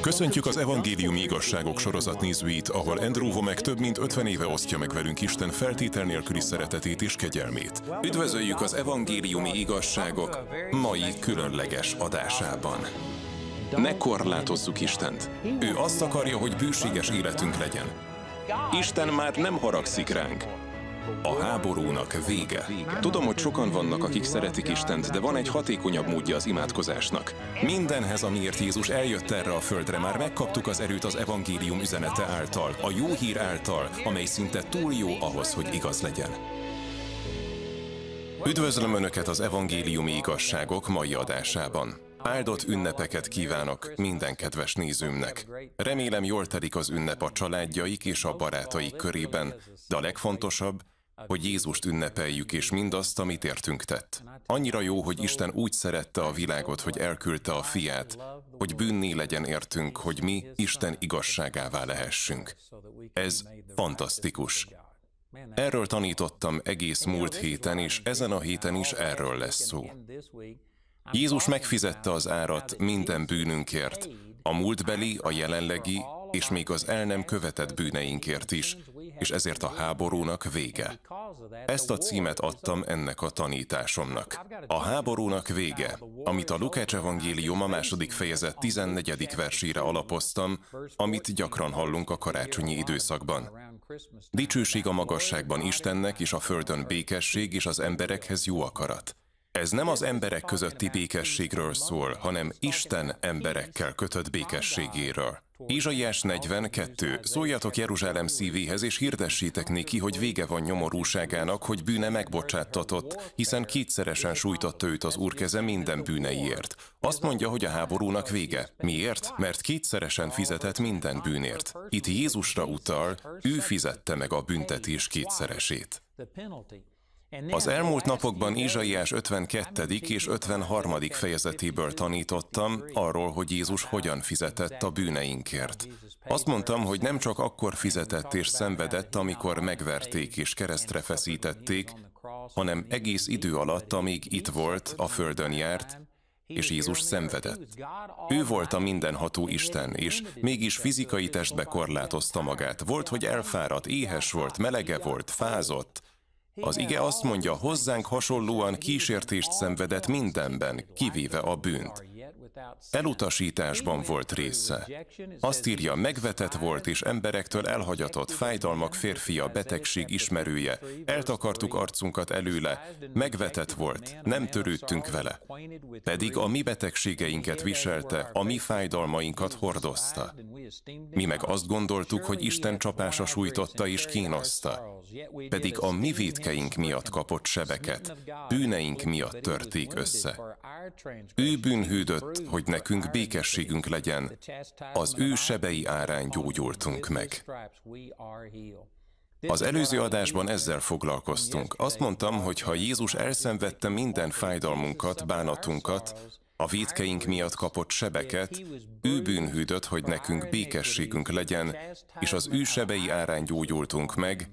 Köszöntjük az Evangéliumi Igazságok sorozat nézőit, ahol Andrew Vomek több mint 50 éve osztja meg velünk Isten feltétel nélküli szeretetét és kegyelmét. Üdvözöljük az Evangéliumi Igazságok mai különleges adásában. Ne korlátozzuk Istent. Ő azt akarja, hogy bűséges életünk legyen. Isten már nem haragszik ránk, a háborúnak vége. Tudom, hogy sokan vannak, akik szeretik Istent, de van egy hatékonyabb módja az imádkozásnak. Mindenhez, amiért Jézus eljött erre a földre, már megkaptuk az erőt az evangélium üzenete által, a jó hír által, amely szinte túl jó ahhoz, hogy igaz legyen. Üdvözlöm Önöket az evangéliumi igazságok mai adásában. Áldott ünnepeket kívánok minden kedves nézőmnek. Remélem jól telik az ünnep a családjaik és a barátaik körében, de a legfontosabb, hogy Jézust ünnepeljük, és mindazt, amit értünk tett. Annyira jó, hogy Isten úgy szerette a világot, hogy elküldte a fiát, hogy bűnné legyen értünk, hogy mi Isten igazságává lehessünk. Ez fantasztikus. Erről tanítottam egész múlt héten, és ezen a héten is erről lesz szó. Jézus megfizette az árat minden bűnünkért, a múltbeli, a jelenlegi és még az el nem követett bűneinkért is, és ezért a háborúnak vége. Ezt a címet adtam ennek a tanításomnak. A háborúnak vége, amit a Lukács evangélium a második fejezet 14. versére alapoztam, amit gyakran hallunk a karácsonyi időszakban. Dicsőség a magasságban Istennek, és a földön békesség, és az emberekhez jó akarat. Ez nem az emberek közötti békességről szól, hanem Isten emberekkel kötött békességéről. Izsaiás 42. Szóljatok Jeruzsálem szívéhez, és hirdessétek néki, hogy vége van nyomorúságának, hogy bűne megbocsáttatott, hiszen kétszeresen sújtotta őt az úr keze minden bűneiért. Azt mondja, hogy a háborúnak vége. Miért? Mert kétszeresen fizetett minden bűnért. Itt Jézusra utal, ő fizette meg a büntetés kétszeresét. Az elmúlt napokban Izsaiás 52. és 53. fejezetéből tanítottam arról, hogy Jézus hogyan fizetett a bűneinkért. Azt mondtam, hogy nem csak akkor fizetett és szenvedett, amikor megverték és keresztre feszítették, hanem egész idő alatt, amíg itt volt, a földön járt, és Jézus szenvedett. Ő volt a mindenható Isten, és mégis fizikai testbe korlátozta magát. Volt, hogy elfáradt, éhes volt, melege volt, fázott, az ige azt mondja, hozzánk hasonlóan kísértést szenvedett mindenben, kivéve a bűnt. Elutasításban volt része. Azt írja, megvetett volt és emberektől elhagyatott, fájdalmak férfia, betegség ismerője. Eltakartuk arcunkat előle, megvetett volt, nem törődtünk vele. Pedig a mi betegségeinket viselte, a mi fájdalmainkat hordozta. Mi meg azt gondoltuk, hogy Isten csapása sújtotta és kínoszta. Pedig a mi védkeink miatt kapott sebeket, bűneink miatt törték össze. Ő bűnhődött, hogy nekünk békességünk legyen, az ő sebei árán gyógyultunk meg. Az előző adásban ezzel foglalkoztunk. Azt mondtam, hogy ha Jézus elszenvedte minden fájdalmunkat, bánatunkat, a védkeink miatt kapott sebeket, ő bűnhűdött, hogy nekünk békességünk legyen, és az ő sebei árán gyógyultunk meg,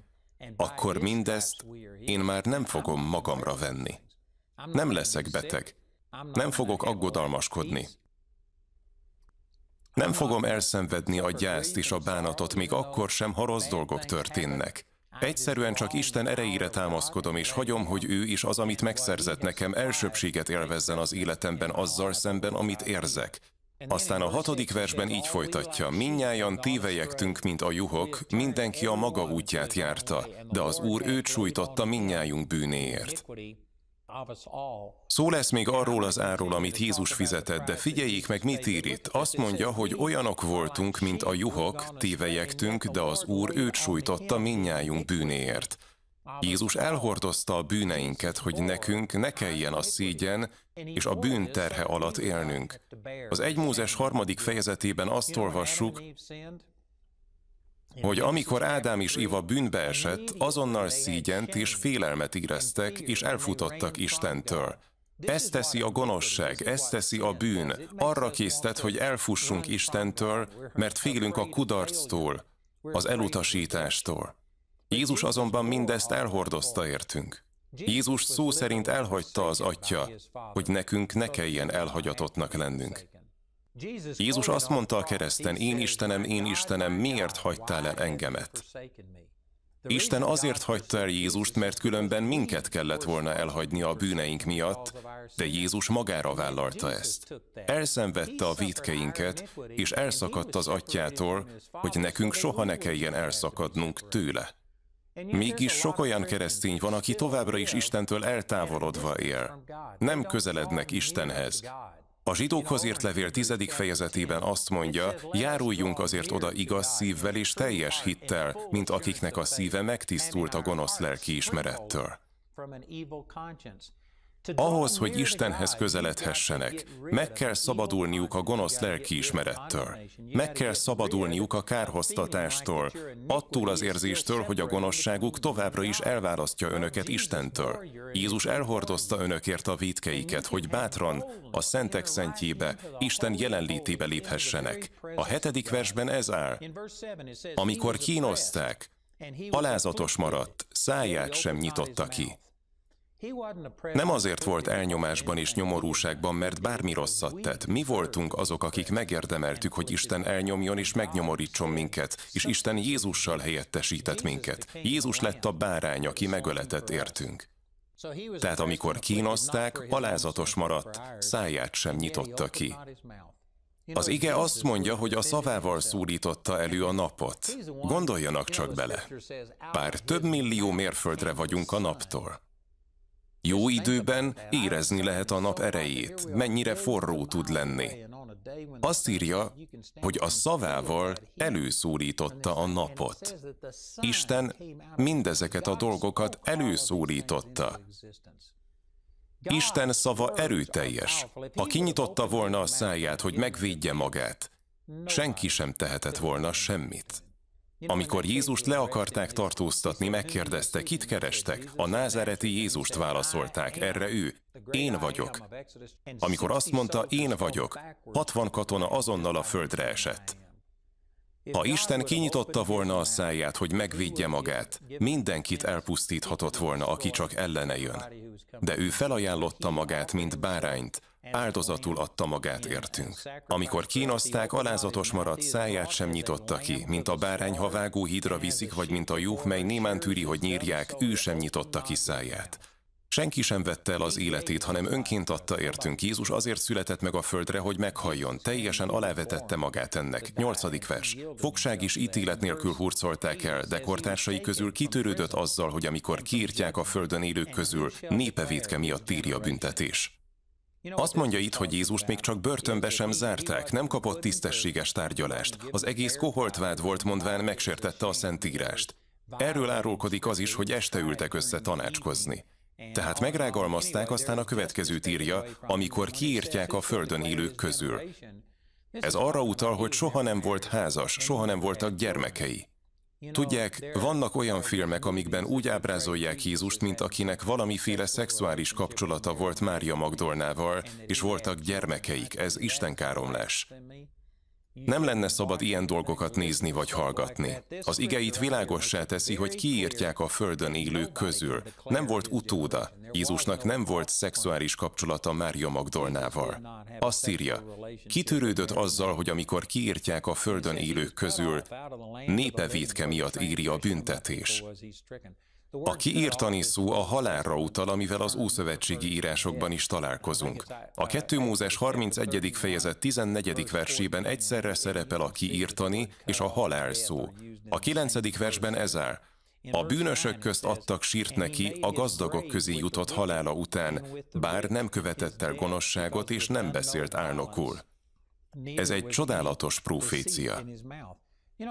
akkor mindezt én már nem fogom magamra venni. Nem leszek beteg. Nem fogok aggodalmaskodni. Nem fogom elszenvedni a gyászt és a bánatot, még akkor sem, ha rossz dolgok történnek. Egyszerűen csak Isten erejére támaszkodom, és hagyom, hogy ő is az, amit megszerzett nekem, elsőbséget élvezzen az életemben azzal szemben, amit érzek. Aztán a hatodik versben így folytatja, minnyájan tévejektünk, mint a juhok, mindenki a maga útját járta, de az Úr őt sújtotta minnyájunk bűnéért. Szó lesz még arról az árról, amit Jézus fizetett, de figyeljék meg, mit ír itt. Azt mondja, hogy olyanok voltunk, mint a juhok, tévejektünk, de az Úr őt sújtotta minnyájunk bűnéért. Jézus elhordozta a bűneinket, hogy nekünk ne kelljen a szégyen és a bűn terhe alatt élnünk. Az 1 Mózes harmadik fejezetében azt olvassuk, hogy amikor Ádám és Éva bűnbe esett, azonnal szígyent és félelmet éreztek, és elfutottak Istentől. Ez teszi a gonoszság, ez teszi a bűn. Arra késztet, hogy elfussunk Istentől, mert félünk a kudarctól, az elutasítástól. Jézus azonban mindezt elhordozta értünk. Jézus szó szerint elhagyta az atya, hogy nekünk ne kelljen elhagyatottnak lennünk. Jézus azt mondta a kereszten, én Istenem, én Istenem, miért hagytál el engemet? Isten azért hagyta el Jézust, mert különben minket kellett volna elhagyni a bűneink miatt, de Jézus magára vállalta ezt. Elszenvedte a védkeinket, és elszakadt az atyától, hogy nekünk soha ne kelljen elszakadnunk tőle. Mégis sok olyan keresztény van, aki továbbra is Istentől eltávolodva él. Nem közelednek Istenhez. A zsidókhoz írt levél tizedik fejezetében azt mondja, járuljunk azért oda igaz szívvel és teljes hittel, mint akiknek a szíve megtisztult a gonosz lelki ismerettől. Ahhoz, hogy Istenhez közeledhessenek, meg kell szabadulniuk a gonosz lelkiismerettől. Meg kell szabadulniuk a kárhoztatástól, attól az érzéstől, hogy a gonoszságuk továbbra is elválasztja önöket Istentől. Jézus elhordozta önökért a védkeiket, hogy bátran, a szentek szentjébe, Isten jelenlétébe léphessenek. A hetedik versben ez áll. Amikor kínozták, alázatos maradt, száját sem nyitotta ki. Nem azért volt elnyomásban és nyomorúságban, mert bármi rosszat tett. Mi voltunk azok, akik megérdemeltük, hogy Isten elnyomjon és megnyomorítson minket, és Isten Jézussal helyettesített minket. Jézus lett a bárány, aki megöletett értünk. Tehát amikor kínozták, alázatos maradt, száját sem nyitotta ki. Az ige azt mondja, hogy a szavával szólította elő a napot. Gondoljanak csak bele. Bár több millió mérföldre vagyunk a naptól. Jó időben érezni lehet a nap erejét, mennyire forró tud lenni. Azt írja, hogy a szavával előszólította a napot. Isten mindezeket a dolgokat előszólította. Isten szava erőteljes. Ha kinyitotta volna a száját, hogy megvédje magát, senki sem tehetett volna semmit. Amikor Jézust le akarták tartóztatni, megkérdezte, kit kerestek? A názáreti Jézust válaszolták, erre ő, én vagyok. Amikor azt mondta, én vagyok, 60 katona azonnal a földre esett. Ha Isten kinyitotta volna a száját, hogy megvédje magát, mindenkit elpusztíthatott volna, aki csak ellene jön. De ő felajánlotta magát, mint bárányt, áldozatul adta magát értünk. Amikor kínozták, alázatos maradt, száját sem nyitotta ki, mint a bárány, ha vágó hídra viszik, vagy mint a juh, mely némán tűri, hogy nyírják, ő sem nyitotta ki száját. Senki sem vette el az életét, hanem önként adta értünk. Jézus azért született meg a földre, hogy meghalljon. Teljesen alávetette magát ennek. Nyolcadik vers. Fogság is ítélet nélkül hurcolták el, de kortársai közül kitörődött azzal, hogy amikor kiírtják a földön élők közül, népevétke miatt írja büntetés. Azt mondja itt, hogy Jézust még csak börtönbe sem zárták, nem kapott tisztességes tárgyalást. Az egész koholtvád volt mondván megsértette a szentírást. Erről árulkodik az is, hogy este ültek össze tanácskozni. Tehát megrágalmazták, aztán a következőt írja, amikor kiírtják a földön élők közül. Ez arra utal, hogy soha nem volt házas, soha nem voltak gyermekei. Tudják, vannak olyan filmek, amikben úgy ábrázolják Jézust, mint akinek valamiféle szexuális kapcsolata volt Mária Magdolnával, és voltak gyermekeik, ez istenkáromlás. Nem lenne szabad ilyen dolgokat nézni vagy hallgatni. Az igeit világossá teszi, hogy kiírtják a földön élők közül. Nem volt utóda. Jézusnak nem volt szexuális kapcsolata Mária Magdolnával. Azt írja, kitörődött azzal, hogy amikor kiírtják a földön élők közül, népe védke miatt éri a büntetés. A kiírtani szó a halálra utal, amivel az Ószövetségi írásokban is találkozunk. A 2 Mózes 31. fejezet 14. versében egyszerre szerepel a kiírtani és a halál szó. A 9. versben ez áll. A bűnösök közt adtak sírt neki, a gazdagok közé jutott halála után, bár nem követett el gonoszságot és nem beszélt álnokul. Ez egy csodálatos profécia.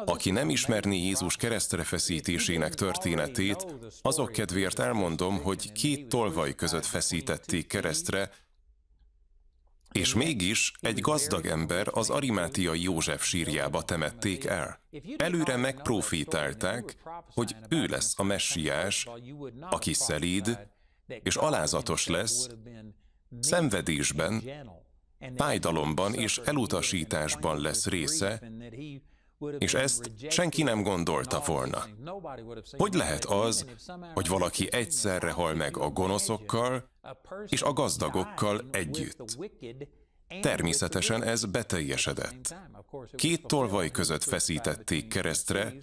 Aki nem ismerné Jézus keresztre feszítésének történetét, azok kedvéért elmondom, hogy két tolvaj között feszítették keresztre, és mégis egy gazdag ember az arimátiai József sírjába temették el. Előre megprofétálták, hogy ő lesz a messiás, aki szelíd és alázatos lesz, szenvedésben, fájdalomban és elutasításban lesz része, és ezt senki nem gondolta volna. Hogy lehet az, hogy valaki egyszerre hal meg a gonoszokkal és a gazdagokkal együtt? Természetesen ez beteljesedett. Két tolvaj között feszítették keresztre,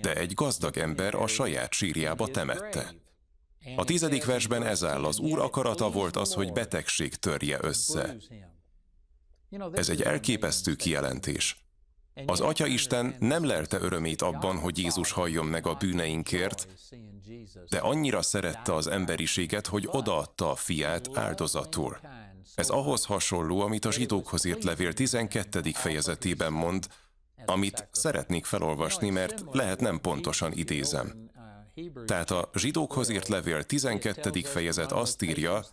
de egy gazdag ember a saját sírjába temette. A tizedik versben ez áll, az Úr akarata volt az, hogy betegség törje össze. Ez egy elképesztő kijelentés. Az Atya Isten nem lelte örömét abban, hogy Jézus halljon meg a bűneinkért, de annyira szerette az emberiséget, hogy odaadta a fiát áldozatul. Ez ahhoz hasonló, amit a zsidókhoz írt levél 12. fejezetében mond, amit szeretnék felolvasni, mert lehet nem pontosan idézem. Tehát a zsidókhoz írt levél 12. fejezet azt írja,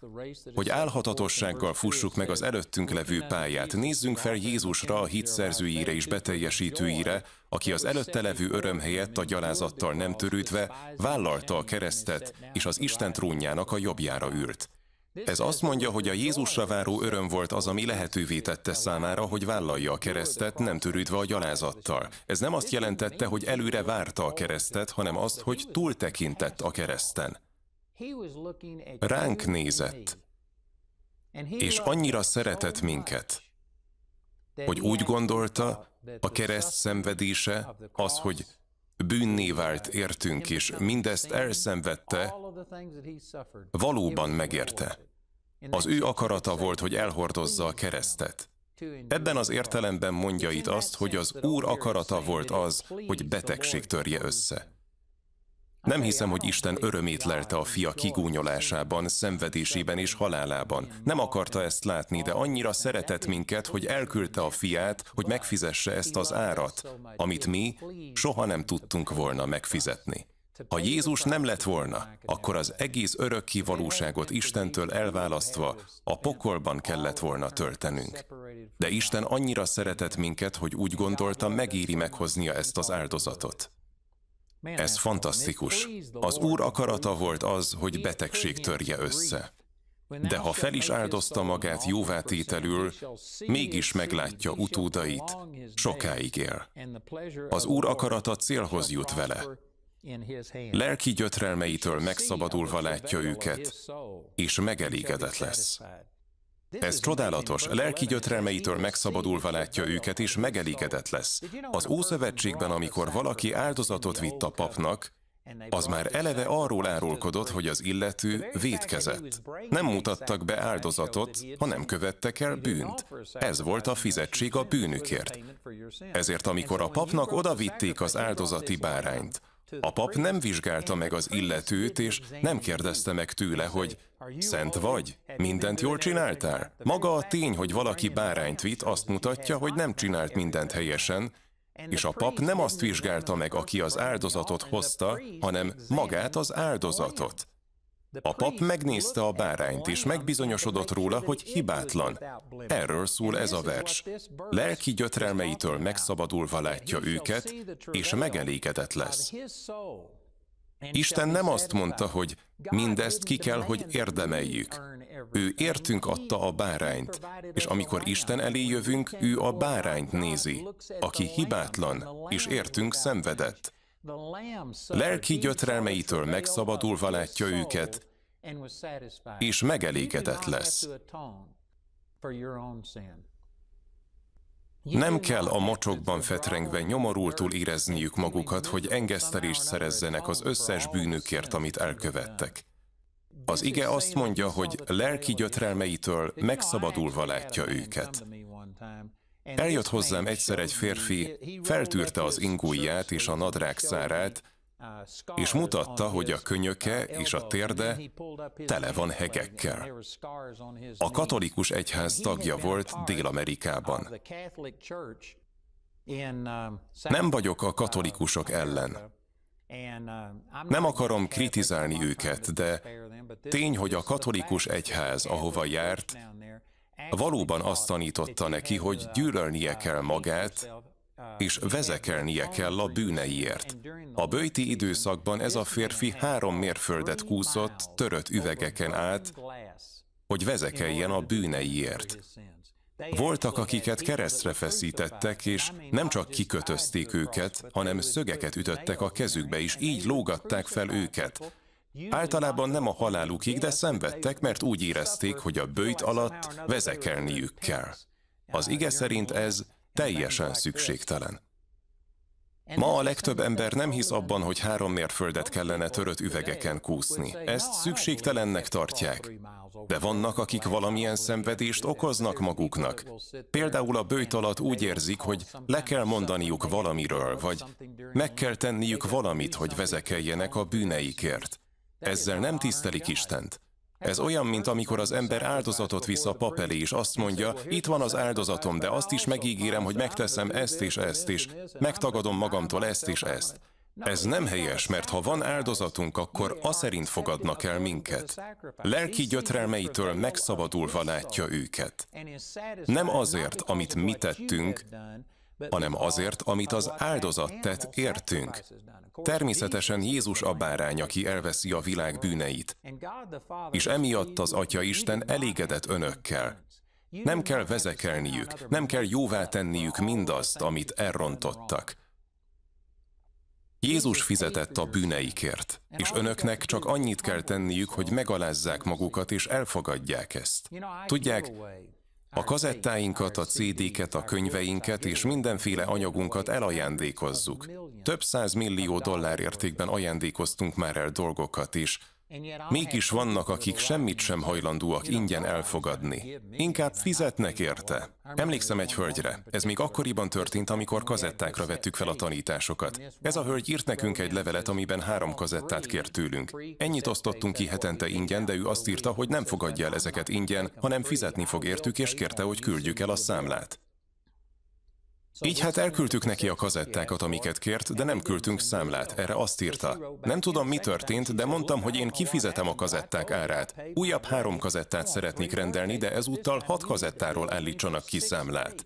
hogy álhatatossággal fussuk meg az előttünk levő pályát, nézzünk fel Jézusra, a hit szerzőjére és beteljesítőire, aki az előtte levő öröm helyett a gyalázattal nem törődve vállalta a keresztet, és az Isten trónjának a jobbjára ült. Ez azt mondja, hogy a Jézusra váró öröm volt az, ami lehetővé tette számára, hogy vállalja a keresztet, nem törődve a gyalázattal. Ez nem azt jelentette, hogy előre várta a keresztet, hanem azt, hogy túltekintett a kereszten. Ránk nézett, és annyira szeretett minket, hogy úgy gondolta, a kereszt szenvedése, az, hogy bűnné vált értünk, és mindezt elszenvedte, valóban megérte. Az ő akarata volt, hogy elhordozza a keresztet. Ebben az értelemben mondja itt azt, hogy az Úr akarata volt az, hogy betegség törje össze. Nem hiszem, hogy Isten örömét lelte a fia kigúnyolásában, szenvedésében és halálában. Nem akarta ezt látni, de annyira szeretett minket, hogy elküldte a fiát, hogy megfizesse ezt az árat, amit mi soha nem tudtunk volna megfizetni. Ha Jézus nem lett volna, akkor az egész örökké valóságot Istentől elválasztva a pokolban kellett volna töltenünk. De Isten annyira szeretett minket, hogy úgy gondolta, megéri meghoznia ezt az áldozatot. Ez fantasztikus. Az Úr akarata volt az, hogy betegség törje össze. De ha fel is áldozta magát jóvátételül, mégis meglátja utódait, sokáig él. Az Úr akarata célhoz jut vele. Lelki gyötrelmeitől megszabadulva látja őket, és megelégedett lesz. Ez csodálatos, lelki gyötrelmeitől megszabadulva látja őket, és megelégedett lesz. Az Ószövetségben, amikor valaki áldozatot vitt a papnak, az már eleve arról árulkodott, hogy az illető védkezett. Nem mutattak be áldozatot, hanem követtek el bűnt. Ez volt a fizetség a bűnükért. Ezért, amikor a papnak odavitték az áldozati bárányt, a pap nem vizsgálta meg az illetőt, és nem kérdezte meg tőle, hogy szent vagy, mindent jól csináltál. Maga a tény, hogy valaki bárányt vitt, azt mutatja, hogy nem csinált mindent helyesen, és a pap nem azt vizsgálta meg, aki az áldozatot hozta, hanem magát az áldozatot. A pap megnézte a bárányt, és megbizonyosodott róla, hogy hibátlan. Erről szól ez a vers. Lelki gyötrelmeitől megszabadulva látja őket, és megelégedett lesz. Isten nem azt mondta, hogy mindezt ki kell, hogy érdemeljük. Ő értünk adta a bárányt, és amikor Isten elé jövünk, ő a bárányt nézi, aki hibátlan, és értünk szenvedett. Lelki gyötrelmeitől megszabadulva látja őket, és megelégedett lesz. Nem kell a mocsokban fetrengve nyomorultul érezniük magukat, hogy engesztelést szerezzenek az összes bűnükért, amit elkövettek. Az ige azt mondja, hogy lelki gyötrelmeitől megszabadulva látja őket. Eljött hozzám egyszer egy férfi, feltűrte az ingújját és a nadrág szárát, és mutatta, hogy a könyöke és a térde tele van hegekkel. A katolikus egyház tagja volt Dél-Amerikában. Nem vagyok a katolikusok ellen. Nem akarom kritizálni őket, de tény, hogy a katolikus egyház, ahova járt, valóban azt tanította neki, hogy gyűlölnie kell magát, és vezekelnie kell a bűneiért. A bőti időszakban ez a férfi három mérföldet kúszott törött üvegeken át, hogy vezekeljen a bűneiért. Voltak, akiket keresztre feszítettek, és nem csak kikötözték őket, hanem szögeket ütöttek a kezükbe, és így lógatták fel őket. Általában nem a halálukig, de szenvedtek, mert úgy érezték, hogy a bőjt alatt vezekelniük kell. Az ige szerint ez teljesen szükségtelen. Ma a legtöbb ember nem hisz abban, hogy három mérföldet kellene törött üvegeken kúszni. Ezt szükségtelennek tartják. De vannak, akik valamilyen szenvedést okoznak maguknak. Például a bőjt alatt úgy érzik, hogy le kell mondaniuk valamiről, vagy meg kell tenniük valamit, hogy vezekeljenek a bűneikért. Ezzel nem tisztelik Istent. Ez olyan, mint amikor az ember áldozatot visz a pap elé, és azt mondja, itt van az áldozatom, de azt is megígérem, hogy megteszem ezt és ezt, és megtagadom magamtól ezt és ezt. Ez nem helyes, mert ha van áldozatunk, akkor a szerint fogadnak el minket. Lelki gyötrelmeitől megszabadulva látja őket. Nem azért, amit mi tettünk, hanem azért, amit az áldozat tett értünk. Természetesen Jézus a bárány, aki elveszi a világ bűneit, és emiatt az Atya Isten elégedett önökkel. Nem kell vezekelniük, nem kell jóvá tenniük mindazt, amit elrontottak. Jézus fizetett a bűneikért, és önöknek csak annyit kell tenniük, hogy megalázzák magukat és elfogadják ezt. Tudják, a kazettáinkat, a CD-ket, a könyveinket és mindenféle anyagunkat elajándékozzuk. Több száz millió dollár értékben ajándékoztunk már el dolgokat is, Mégis vannak, akik semmit sem hajlandóak ingyen elfogadni. Inkább fizetnek érte. Emlékszem egy hölgyre. Ez még akkoriban történt, amikor kazettákra vettük fel a tanításokat. Ez a hölgy írt nekünk egy levelet, amiben három kazettát kért tőlünk. Ennyit osztottunk ki hetente ingyen, de ő azt írta, hogy nem fogadja el ezeket ingyen, hanem fizetni fog értük, és kérte, hogy küldjük el a számlát. Így hát elküldtük neki a kazettákat, amiket kért, de nem küldtünk számlát. Erre azt írta. Nem tudom, mi történt, de mondtam, hogy én kifizetem a kazetták árát. Újabb három kazettát szeretnék rendelni, de ezúttal hat kazettáról állítsanak ki számlát.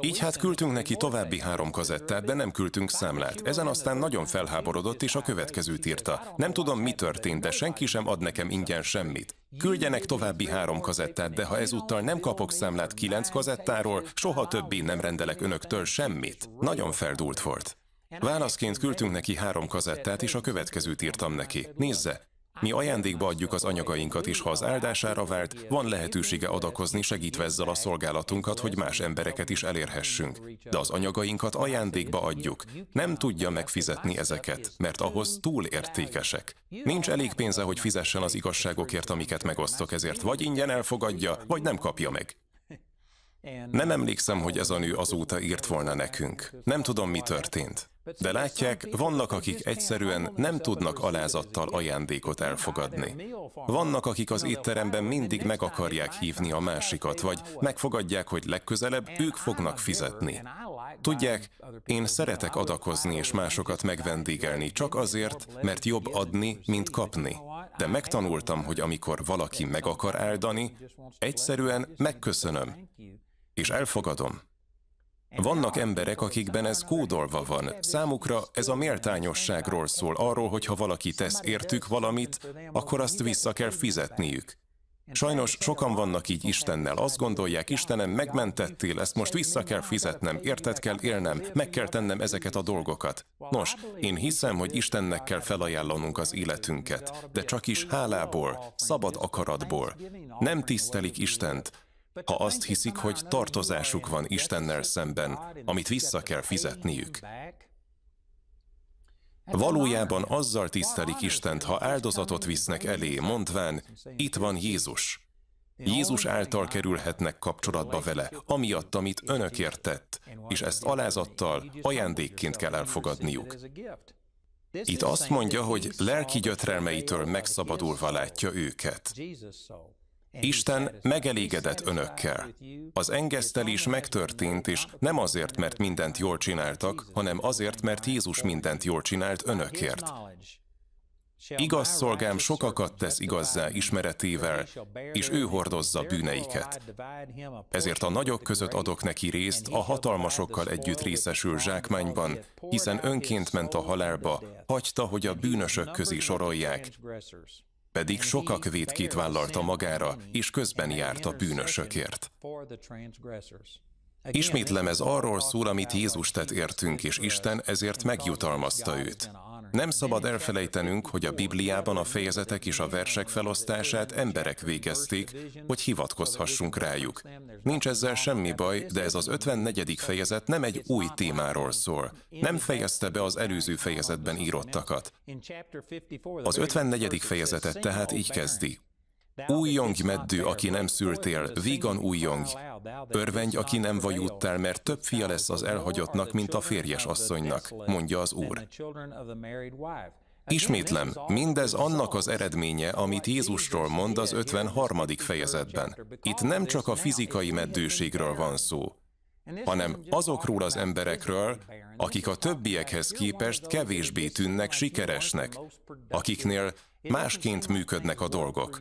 Így hát küldtünk neki további három kazettát, de nem küldtünk számlát. Ezen aztán nagyon felháborodott, és a következőt írta. Nem tudom, mi történt, de senki sem ad nekem ingyen semmit. Küldjenek további három kazettát, de ha ezúttal nem kapok számlát kilenc kazettáról, soha többé nem rendelek önöktől semmit. Nagyon feldúlt volt. Válaszként küldtünk neki három kazettát, és a következőt írtam neki. Nézze, mi ajándékba adjuk az anyagainkat, és ha az áldására vált, van lehetősége adakozni segítve ezzel a szolgálatunkat, hogy más embereket is elérhessünk. De az anyagainkat ajándékba adjuk. Nem tudja megfizetni ezeket, mert ahhoz túl értékesek. Nincs elég pénze, hogy fizessen az igazságokért, amiket megosztok, ezért vagy ingyen elfogadja, vagy nem kapja meg. Nem emlékszem, hogy ez a nő azóta írt volna nekünk. Nem tudom, mi történt. De látják, vannak, akik egyszerűen nem tudnak alázattal ajándékot elfogadni. Vannak, akik az étteremben mindig meg akarják hívni a másikat, vagy megfogadják, hogy legközelebb ők fognak fizetni. Tudják, én szeretek adakozni és másokat megvendégelni csak azért, mert jobb adni, mint kapni. De megtanultam, hogy amikor valaki meg akar áldani, egyszerűen megköszönöm, és elfogadom. Vannak emberek, akikben ez kódolva van. Számukra ez a méltányosságról szól, arról, hogy ha valaki tesz értük valamit, akkor azt vissza kell fizetniük. Sajnos sokan vannak így Istennel. Azt gondolják, Istenem, megmentettél, ezt most vissza kell fizetnem, érted kell élnem, meg kell tennem ezeket a dolgokat. Nos, én hiszem, hogy Istennek kell felajánlanunk az életünket, de csak is hálából, szabad akaratból. Nem tisztelik Istent, ha azt hiszik, hogy tartozásuk van Istennel szemben, amit vissza kell fizetniük. Valójában azzal tisztelik Istent, ha áldozatot visznek elé, mondván, itt van Jézus. Jézus által kerülhetnek kapcsolatba vele, amiatt, amit önökért tett, és ezt alázattal, ajándékként kell elfogadniuk. Itt azt mondja, hogy lelki gyötrelmeitől megszabadulva látja őket. Isten megelégedett önökkel. Az engesztelés megtörtént, és nem azért, mert mindent jól csináltak, hanem azért, mert Jézus mindent jól csinált önökért. Igaz szolgám sokakat tesz igazzá ismeretével, és ő hordozza bűneiket. Ezért a nagyok között adok neki részt, a hatalmasokkal együtt részesül zsákmányban, hiszen önként ment a halálba, hagyta, hogy a bűnösök közé sorolják, pedig sokak védkét vállalta magára, és közben járt a bűnösökért. Ismétlem ez arról szól, amit Jézus tett értünk, és Isten ezért megjutalmazta őt. Nem szabad elfelejtenünk, hogy a Bibliában a fejezetek és a versek felosztását emberek végezték, hogy hivatkozhassunk rájuk. Nincs ezzel semmi baj, de ez az 54. fejezet nem egy új témáról szól. Nem fejezte be az előző fejezetben írottakat. Az 54. fejezetet tehát így kezdi. Újjong meddő, aki nem szültél, vígan újjong. Örvendj, aki nem vajúttál, mert több fia lesz az elhagyottnak, mint a férjes asszonynak, mondja az Úr. Ismétlem, mindez annak az eredménye, amit Jézusról mond az 53. fejezetben. Itt nem csak a fizikai meddőségről van szó, hanem azokról az emberekről, akik a többiekhez képest kevésbé tűnnek sikeresnek, akiknél másként működnek a dolgok.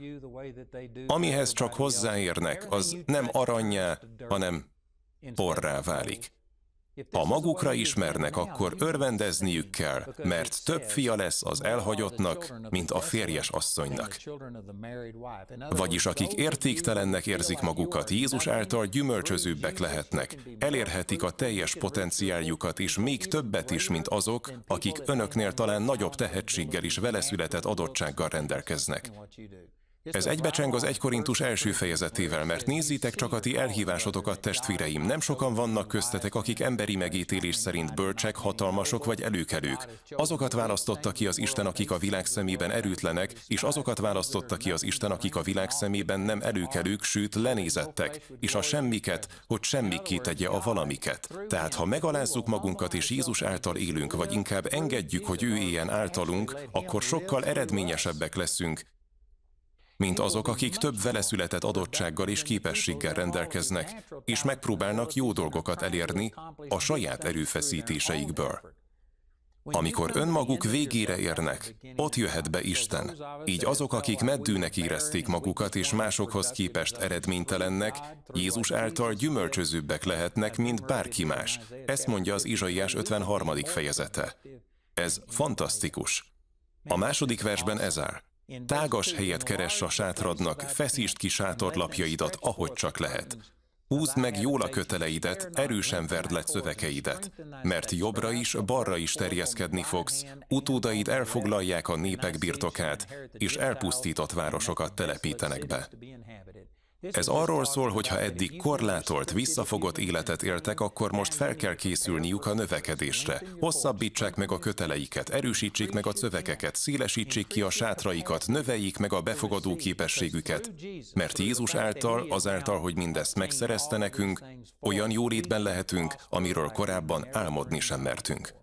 Amihez csak hozzáérnek, az nem aranyá, hanem porrá válik. Ha magukra ismernek, akkor örvendezniük kell, mert több fia lesz az elhagyottnak, mint a férjes asszonynak. Vagyis akik értéktelennek érzik magukat, Jézus által gyümölcsözőbbek lehetnek, elérhetik a teljes potenciáljukat, és még többet is, mint azok, akik önöknél talán nagyobb tehetséggel is veleszületett adottsággal rendelkeznek. Ez egybecseng az 1 Korintus első fejezetével, mert nézzétek csak a ti elhívásotokat, testvéreim, nem sokan vannak köztetek, akik emberi megítélés szerint bölcsek, hatalmasok vagy előkelők. Azokat választotta ki az Isten, akik a világ szemében erőtlenek, és azokat választotta ki az Isten, akik a világ szemében nem előkelők, sőt lenézettek, és a semmiket, hogy semmiké tegye a valamiket. Tehát ha megalázzuk magunkat és Jézus által élünk, vagy inkább engedjük, hogy ő éljen általunk, akkor sokkal eredményesebbek leszünk, mint azok, akik több veleszületett adottsággal és képességgel rendelkeznek, és megpróbálnak jó dolgokat elérni a saját erőfeszítéseikből. Amikor önmaguk végére érnek, ott jöhet be Isten. Így azok, akik meddőnek érezték magukat és másokhoz képest eredménytelennek, Jézus által gyümölcsözőbbek lehetnek, mint bárki más. Ezt mondja az Izsaiás 53. fejezete. Ez fantasztikus. A második versben ez áll. Tágas helyet keress a sátradnak, feszítsd ki sátorlapjaidat, ahogy csak lehet. Húzd meg jól a köteleidet, erősen verd le szövekeidet, mert jobbra is, balra is terjeszkedni fogsz, utódaid elfoglalják a népek birtokát, és elpusztított városokat telepítenek be. Ez arról szól, hogy ha eddig korlátolt, visszafogott életet éltek, akkor most fel kell készülniük a növekedésre. Hosszabbítsák meg a köteleiket, erősítsék meg a szövegeket, szélesítsék ki a sátraikat, növeljék meg a befogadó képességüket. Mert Jézus által, azáltal, hogy mindezt megszerezte nekünk, olyan jólétben lehetünk, amiről korábban álmodni sem mertünk.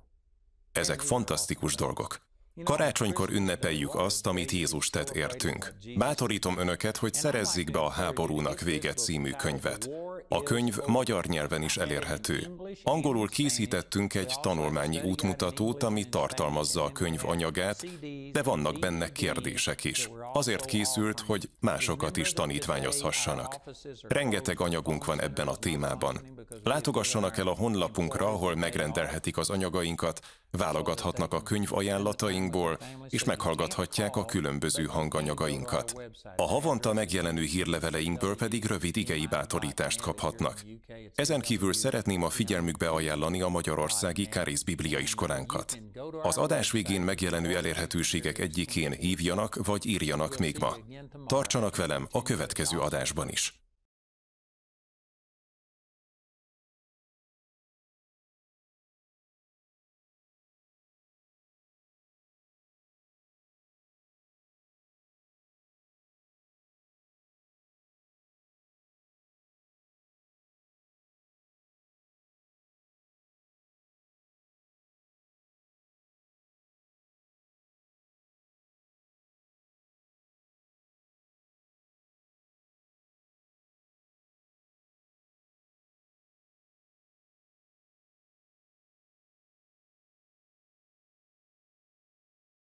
Ezek fantasztikus dolgok. Karácsonykor ünnepeljük azt, amit Jézus tett értünk. Bátorítom önöket, hogy szerezzék be a Háborúnak véget című könyvet. A könyv magyar nyelven is elérhető. Angolul készítettünk egy tanulmányi útmutatót, ami tartalmazza a könyv anyagát, de vannak benne kérdések is. Azért készült, hogy másokat is tanítványozhassanak. Rengeteg anyagunk van ebben a témában. Látogassanak el a honlapunkra, ahol megrendelhetik az anyagainkat, válogathatnak a könyv ajánlatainkból, és meghallgathatják a különböző hanganyagainkat. A havonta megjelenő hírleveleinkből pedig rövid igei bátorítást kaphatnak. Ezen kívül szeretném a figyelmükbe ajánlani a Magyarországi Kárész Biblia iskolánkat. Az adás végén megjelenő elérhetőségek egyikén hívjanak vagy írjanak még ma. Tartsanak velem a következő adásban is.